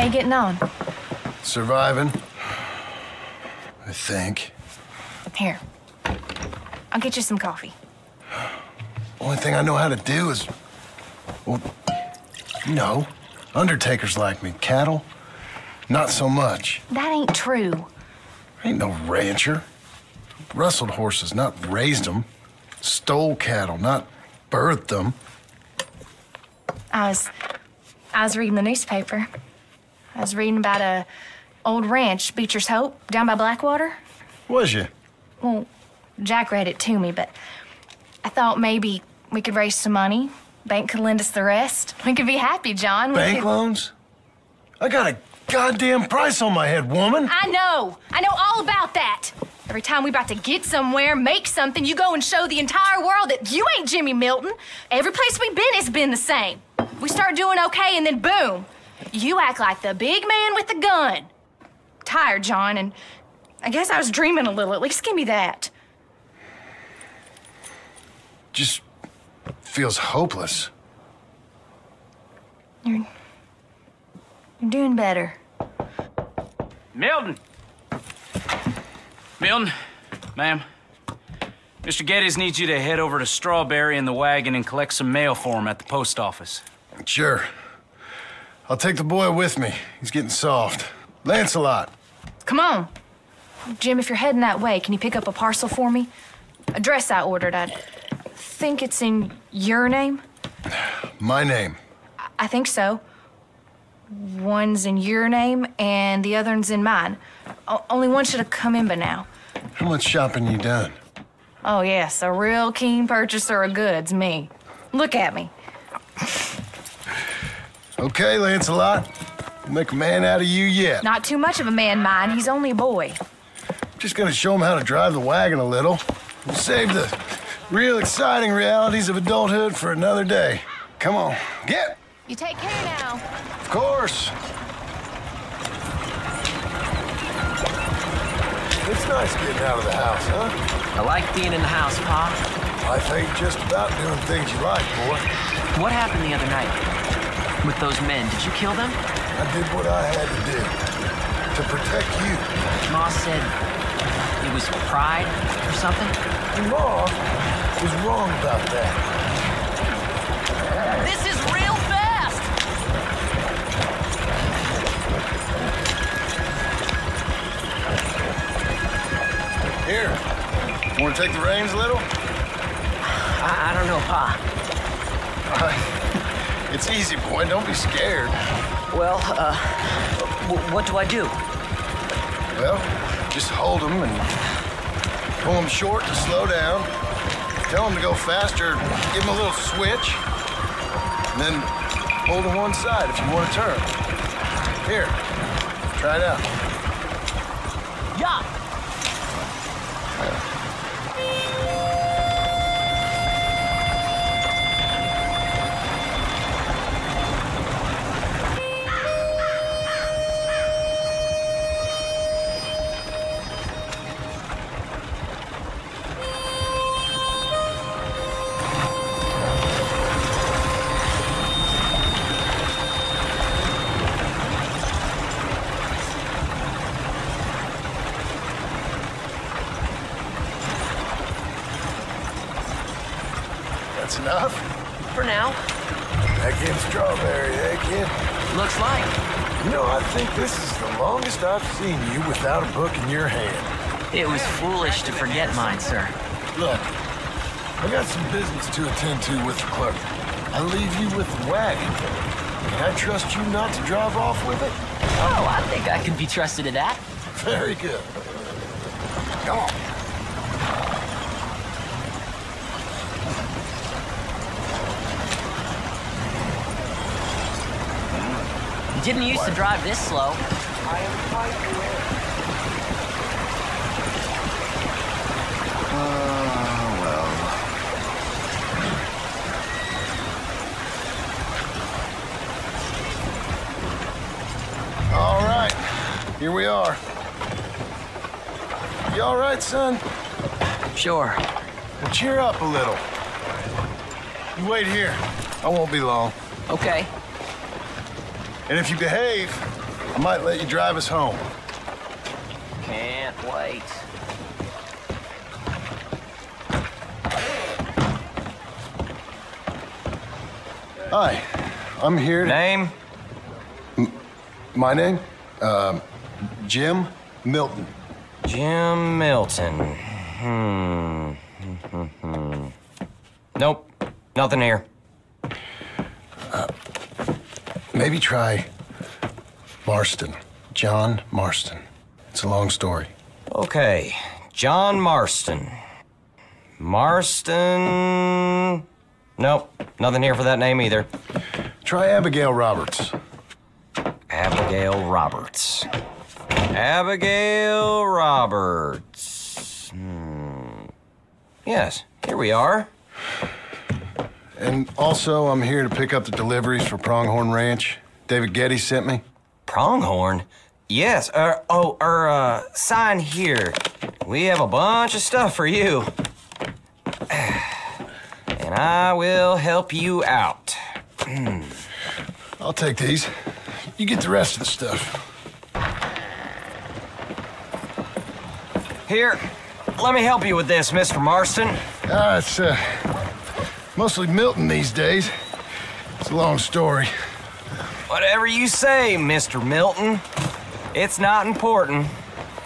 How you getting on? Surviving. I think. Here. I'll get you some coffee. Only thing I know how to do is. Well, you know, undertakers like me. Cattle, not so much. That ain't true. I ain't no rancher. Rustled horses, not raised them. Stole cattle, not birthed them. I was I was reading the newspaper. I was reading about a old ranch, Beecher's Hope, down by Blackwater. Was you? Well, Jack read it to me, but I thought maybe we could raise some money. Bank could lend us the rest. We could be happy, John. We Bank could- loans? I got a goddamn price on my head, woman. I know. I know all about that. Every time we about to get somewhere, make something, you go and show the entire world that you ain't Jimmy Milton. Every place we've been has been the same. We start doing okay, and then boom, you act like the big man with the gun. Tired, John, and I guess I was dreaming a little. At least give me that. Just feels hopeless. You're, you're doing better. Milton! Milton, ma'am. Mr. Geddes needs you to head over to Strawberry in the wagon and collect some mail for him at the post office. Sure. I'll take the boy with me. He's getting soft. Lancelot. Come on. Jim, if you're heading that way, can you pick up a parcel for me? A dress I ordered. I think it's in your name. My name. I think so. One's in your name and the other's in mine. O- only one should have come in by now. How much shopping you done? Oh, yes, a real keen purchaser of goods, me. Look at me. Okay, Lancelot. We'll make a man out of you yet. Not too much of a man, mine. He's only a boy. Just gonna show him how to drive the wagon a little. We'll save the real exciting realities of adulthood for another day. Come on, get. You take care now. Of course. It's nice getting out of the house, huh? I like being in the house, Pa. Life ain't just about doing things you like, boy. What happened the other night? With those men, did you kill them? I did what I had to do to protect you. Ma said it was pride or something? Ma was wrong about that. This is real fast! Here, want to take the reins a little? I, I don't know, Pa. It's easy, boy. Don't be scared. Well, uh, w- what do I do? Well, just hold them and pull them short to slow down. Tell them to go faster. Give them a little switch. And then pull to one side if you want to turn. Here, try it out. Enough. For now. Back in strawberry, eh, kid? Looks like. You know, I think this is the longest I've seen you without a book in your hand. It was foolish to forget mine, sir. Look, I got some business to attend to with the clerk. I leave you with the wagon. Can I trust you not to drive off with it? Oh, I think I can be trusted to that. Very good. Come on. You didn't used to drive this slow. Oh, all right, here we are. You all right, son? Sure. Well, cheer up a little. You wait here. I won't be long. Okay. And if you behave, I might let you drive us home. Can't wait. Hi, I'm here to... Name? My name? Um, Jim Milton. Jim Milton. Hmm. nope. Nothing here. Maybe try Marston. John Marston. It's a long story. Okay. John Marston. Marston. Nope. Nothing here for that name either. Try Abigail Roberts. Abigail Roberts. Abigail Roberts. Hmm. Yes, here we are. And also, I'm here to pick up the deliveries for Pronghorn Ranch. Duncan Geddes sent me. Pronghorn? Yes. Uh, oh, er, uh, sign here. We have a bunch of stuff for you. And I will help you out. I'll take these. You get the rest of the stuff. Here, let me help you with this, Mr. Marston. Ah, it's uh, mostly Milton these days. It's a long story. Whatever you say, Mr. Milton. It's not important.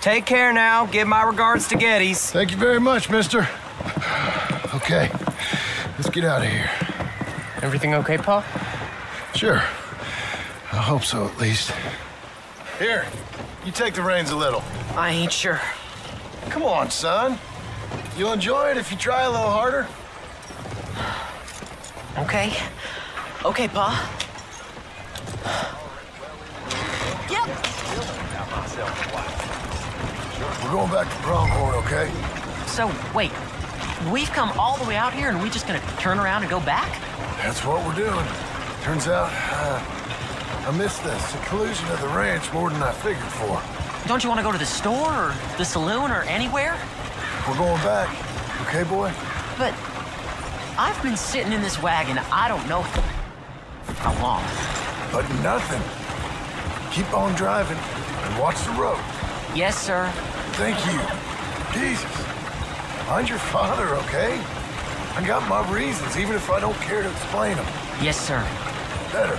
Take care now. Give my regards to Geddes. Thank you very much, mister. Okay, let's get out of here. Everything okay, Pa? Sure. I hope so, at least. Here, you take the reins a little. I ain't sure. Come on, son. You'll enjoy it if you try a little harder. Okay. Okay, Pa. Yep. We're going back to Pronghorn, okay? So, wait. We've come all the way out here and we just gonna turn around and go back? That's what we're doing. Turns out, uh, I missed the seclusion of the ranch more than I figured for. Don't you want to go to the store or the saloon or anywhere? We're going back, okay, boy? But I've been sitting in this wagon I don't know how long. But nothing. Keep on driving and watch the road. Yes, sir. Thank you. Jesus. Mind your father, okay? I got my reasons, even if I don't care to explain them. Yes, sir. Better.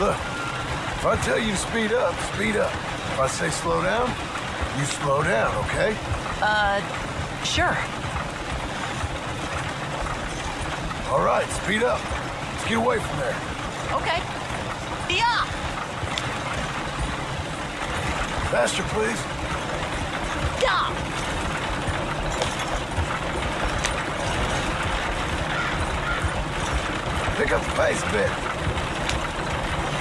Look, if I tell you to speed up, speed up. If I say slow down, you slow down, okay? Uh, sure. All right, speed up. Let's get away from there. Okay. Yeah. Faster, please. Yeah. Pick up the pace a bit.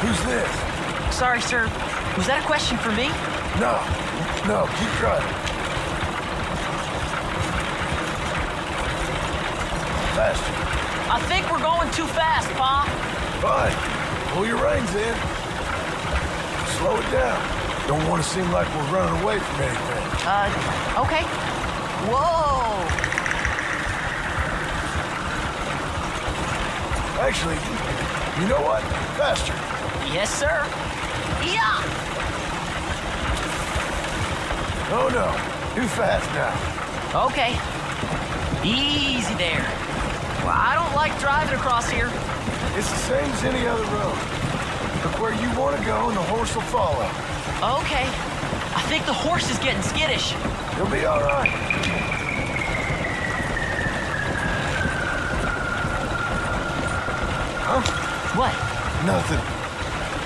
Who's this? Sorry, sir. Was that a question for me? No, no, keep driving. Faster. I think we're going too fast, Pa. Fine. Pull your reins in. Slow it down. Don't want to seem like we're running away from anything. Uh, okay. Whoa. Actually, you know what? Faster. Yes, sir. Yeah. Oh no, too fast now. Okay. Easy there. Well, I don't like driving across here. It's the same as any other road. Look where you want to go and the horse will follow. Okay. I think the horse is getting skittish. You'll be all right. Huh? What? Nothing.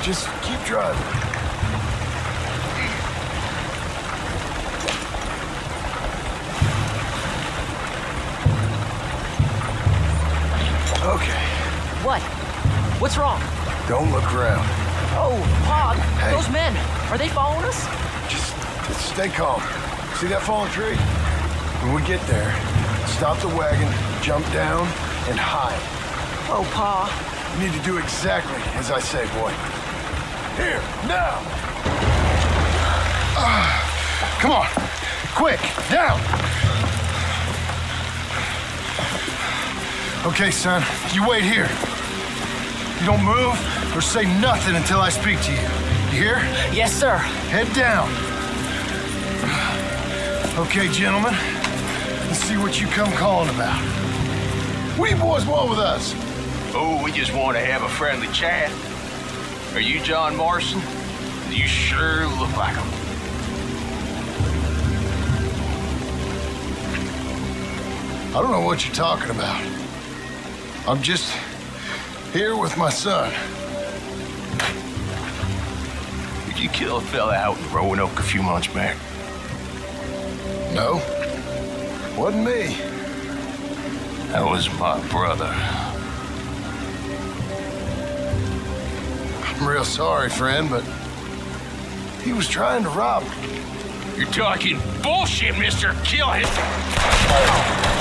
Just keep driving. Okay, What? What's wrong? don't look around. Oh, Pa, Hey. those men, are they following us? Just, just stay calm. See that fallen tree? When we get there, stop the wagon, jump down, and hide. Oh, Pa. You need to do exactly as I say, boy. Here, now! Ah, come on, quick, down! Okay, son, you wait here. You don't move or say nothing until I speak to you. You hear? Yes, sir. Head down. Okay, gentlemen. Let's see what you come calling about. What do you boys want with us? Oh, we just want to have a friendly chat. Are you John Marston? You sure look like him. I don't know what you're talking about. I'm just here with my son. Did you kill a fella out in Roanoke a few months back? No, wasn't me. That was my brother. I'm real sorry, friend, but he was trying to rob. You're talking bullshit, mister. Kill him.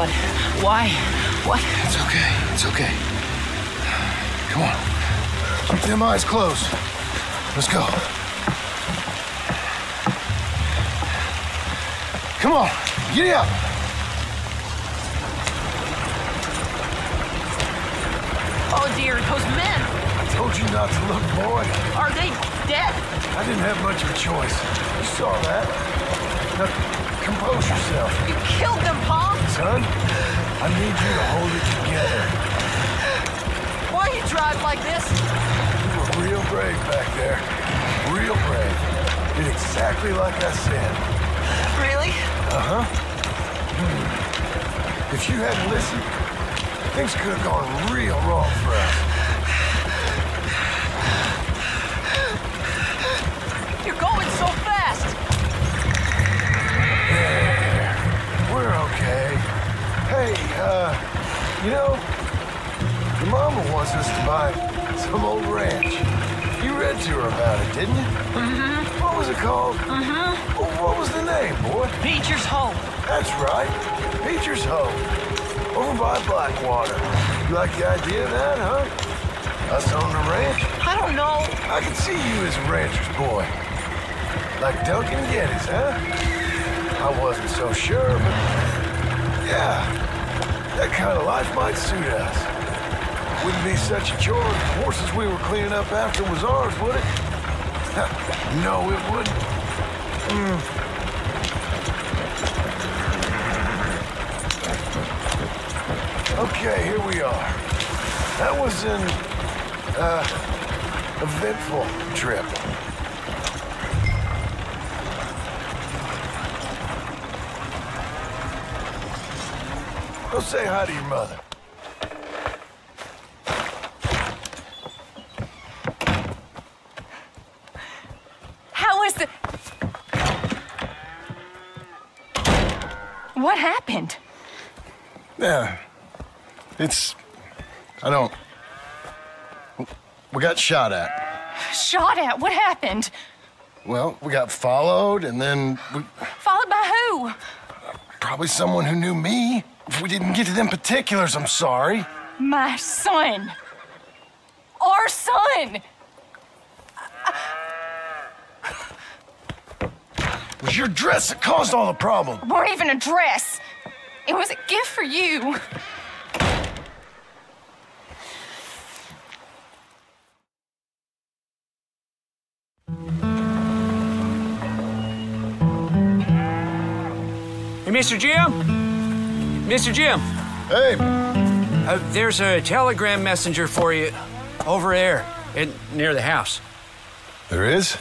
What? Why? What? It's okay. It's okay. Come on. Keep them eyes closed. Let's go. Come on. Get up. Oh dear, those men. I told you not to look, boy. Are they dead? I didn't have much of a choice. You saw that. Now, compose yourself, You killed them, Pa? Son. I need you to hold it together. Why you drive like this? You were real brave back there. Real brave. Did exactly like I said. Really? Uh-huh. If you hadn't listened, things could have gone real wrong for us. Uh, you know, your mama wants us to buy some old ranch. You read to her about it, didn't you? Mm-hmm. What was it called? Mm-hmm. what was the name, boy? Beecher's home. That's right. Beecher's Home. Over by Blackwater. You like the idea of that, huh? Us on the ranch? I don't know. I can see you as a rancher's boy. Like Duncan Geddes, huh? I wasn't so sure, but yeah, that kind of life might suit us. Wouldn't be such a chore if the horses we were cleaning up after was ours, would it? no, it wouldn't. Hmm. Okay, here we are. That was an, uh, eventful trip. Go say hi to your mother. How was the. What happened? Yeah. It's. I don't. We got shot at. Shot at? What happened? Well, we got followed, and then we, Followed by who? probably someone who knew me. If we didn't get to them particulars, I'm sorry. My son. Our son. It was your dress that caused all the problem. weren't even a dress. It was a gift for you. Hey, Mr. Jim? Mr. Jim, Hey, uh, there's a telegram messenger for you over there in, near the house. there is?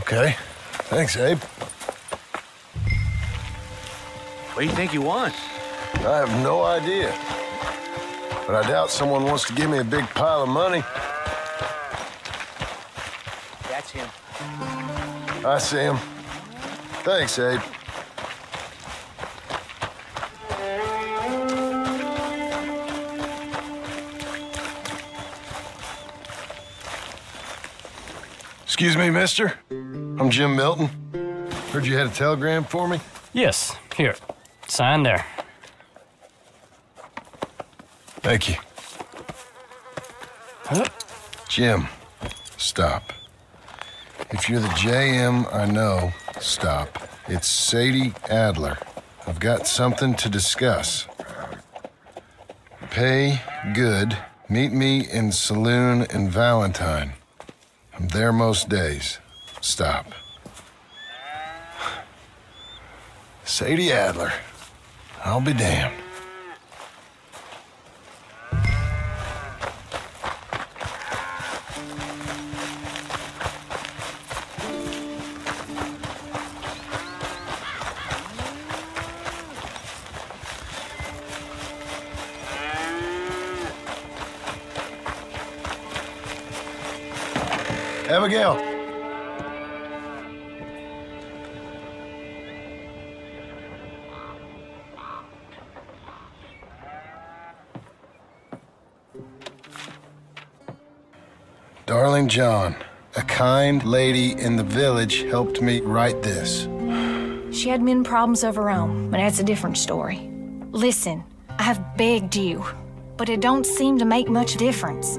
Okay. Thanks, Abe. What do you think he wants? I have no idea. But I doubt someone wants to give me a big pile of money. That's him. I see him. Thanks, Abe. Excuse me, mister. I'm Jim Milton. Heard you had a telegram for me. Yes, here. Sign there. Thank you. Huh? Jim, stop. If you're the JM I know, stop. It's Sadie Adler. I've got something to discuss. Pay good. Meet me in Saloon in Valentine. I'm there most days. Stop. Sadie Adler. I'll be damned. Abigail. Darling John, a kind lady in the village helped me write this. She had men problems of her own, but that's a different story. Listen, I've begged you, but it don't seem to make much difference.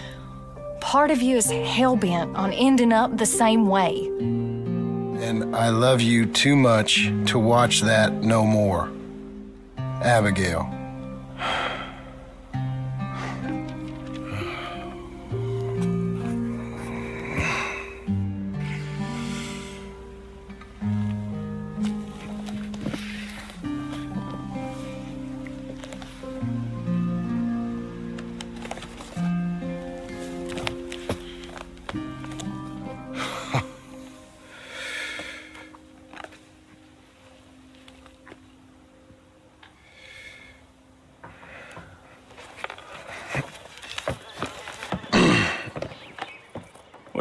Part of you is hell bent on ending up the same way. And I love you too much to watch that no more. Abigail.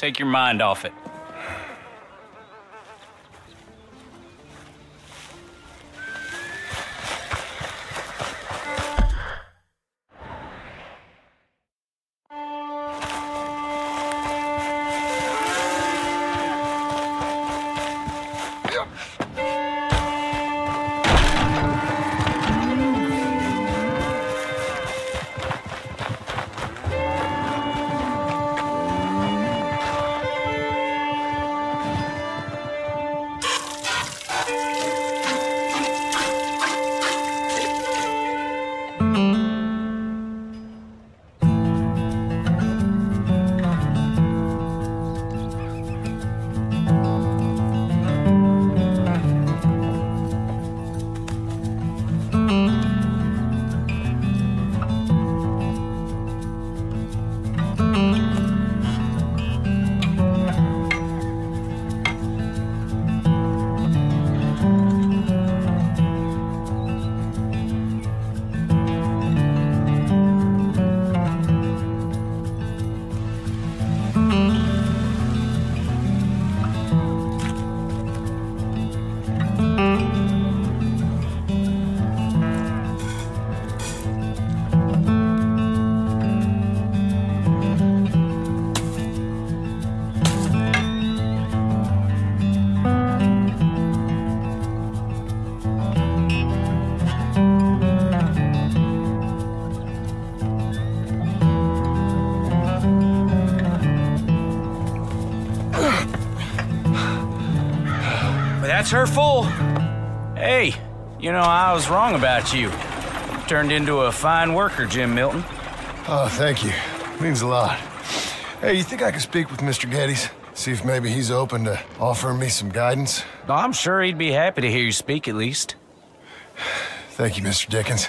Take your mind off it. That's her full. Hey, you know, I was wrong about you. Turned into a fine worker, Jim Milton. Oh, thank you. Means a lot. Hey, you think I could speak with Mr. Geddes? See if maybe he's open to offering me some guidance? I'm sure he'd be happy to hear you speak at least. Thank you, Mr. Dickens.